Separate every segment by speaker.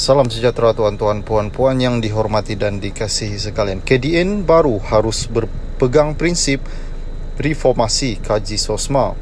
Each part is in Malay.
Speaker 1: Salam sejahtera tuan-tuan puan-puan yang dihormati dan dikasihi sekalian. KDN baru harus berpegang prinsip reformasi kaji sosma.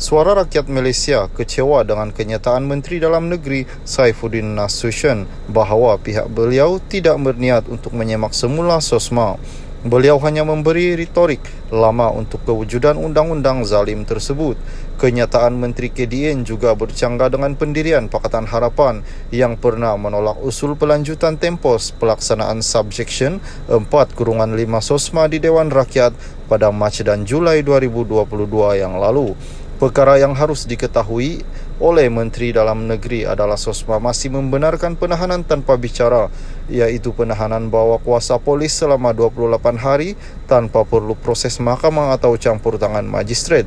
Speaker 1: Suara rakyat Malaysia kecewa dengan kenyataan Menteri Dalam Negeri Saifuddin Nasution bahawa pihak beliau tidak berniat untuk menyemak semula sosma. Beliau hanya memberi retorik lama untuk kewujudan undang-undang zalim tersebut. Kenyataan Menteri KDN juga bercanggah dengan pendirian Pakatan Harapan yang pernah menolak usul pelanjutan tempos pelaksanaan subjection 4 kurungan 5 sosma di Dewan Rakyat pada Mac dan Julai 2022 yang lalu. Perkara yang harus diketahui oleh Menteri Dalam Negeri adalah SOSMA masih membenarkan penahanan tanpa bicara iaitu penahanan bawah kuasa polis selama 28 hari tanpa perlu proses mahkamah atau campur tangan magistrat.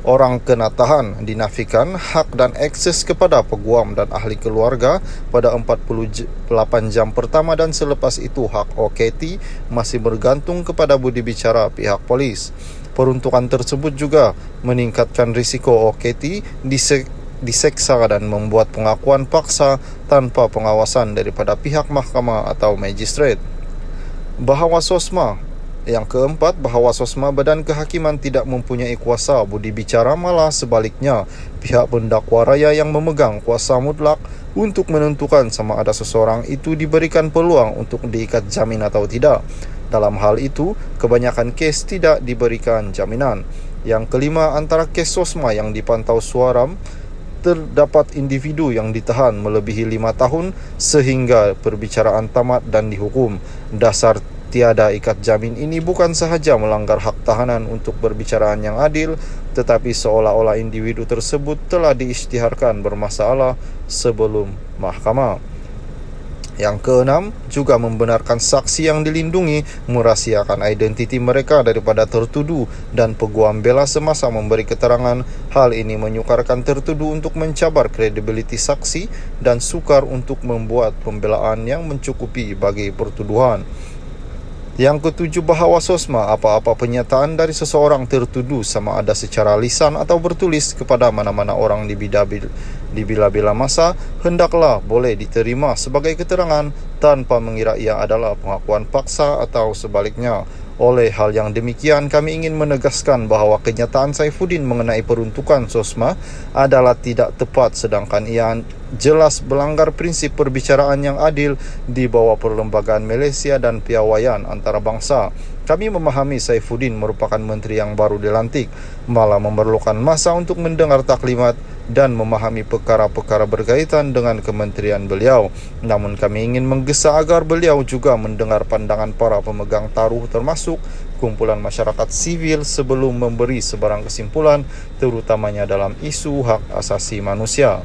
Speaker 1: Orang kena tahan dinafikan hak dan akses kepada peguam dan ahli keluarga pada 48 jam pertama dan selepas itu hak OKT masih bergantung kepada budi bicara pihak polis peruntukan tersebut juga meningkatkan risiko OKT diseksa dan membuat pengakuan paksa tanpa pengawasan daripada pihak mahkamah atau magistrat. Bahawa SOSMA yang keempat, bahawa SOSMA Badan Kehakiman tidak mempunyai kuasa budi bicara malah sebaliknya pihak pendakwa raya yang memegang kuasa mutlak untuk menentukan sama ada seseorang itu diberikan peluang untuk diikat jamin atau tidak. Dalam hal itu, kebanyakan kes tidak diberikan jaminan. Yang kelima, antara kes sosma yang dipantau suaram, terdapat individu yang ditahan melebihi lima tahun sehingga perbicaraan tamat dan dihukum. Dasar tiada ikat jamin ini bukan sahaja melanggar hak tahanan untuk berbicaraan yang adil, tetapi seolah-olah individu tersebut telah diisytiharkan bermasalah sebelum mahkamah. Yang keenam, juga membenarkan saksi yang dilindungi merahsiakan identiti mereka daripada tertuduh dan peguam bela semasa memberi keterangan. Hal ini menyukarkan tertuduh untuk mencabar kredibiliti saksi dan sukar untuk membuat pembelaan yang mencukupi bagi pertuduhan. Yang ketujuh bahawa sosma apa-apa penyataan dari seseorang tertuduh sama ada secara lisan atau bertulis kepada mana-mana orang di di bila-bila masa hendaklah boleh diterima sebagai keterangan tanpa mengira ia adalah pengakuan paksa atau sebaliknya. Oleh hal yang demikian, kami ingin menegaskan bahawa kenyataan Saifuddin mengenai peruntukan SOSMA adalah tidak tepat sedangkan ia jelas melanggar prinsip perbicaraan yang adil di bawah perlembagaan Malaysia dan piawaian antarabangsa. Kami memahami Saifuddin merupakan menteri yang baru dilantik, malah memerlukan masa untuk mendengar taklimat dan memahami perkara-perkara berkaitan dengan kementerian beliau. Namun kami ingin menggesa agar beliau juga mendengar pandangan para pemegang taruh termasuk kumpulan masyarakat sivil sebelum memberi sebarang kesimpulan terutamanya dalam isu hak asasi manusia.